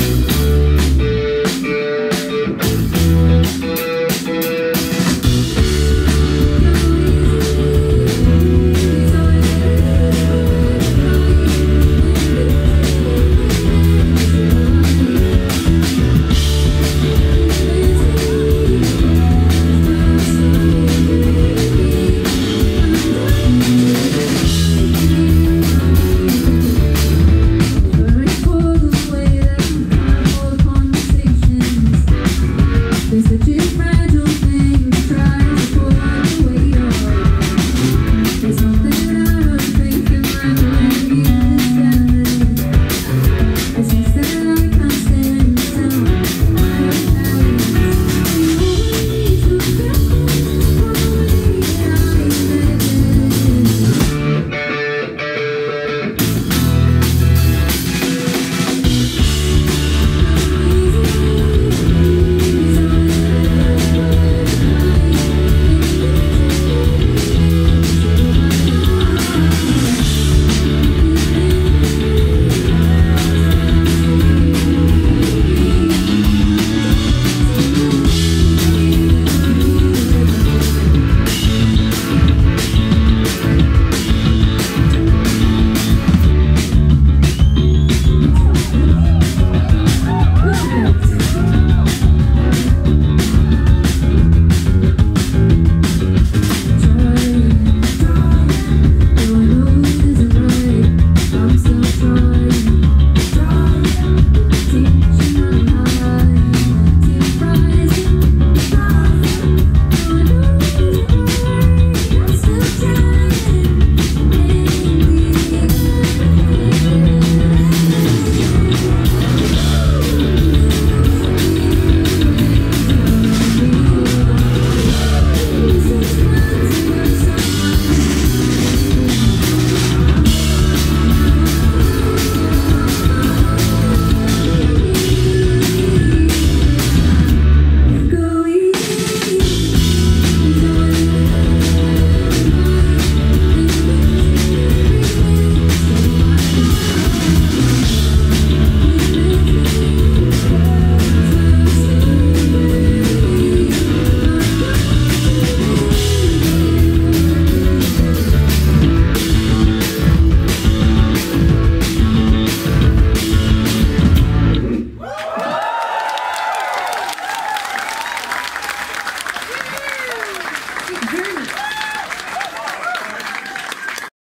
you. Choose from.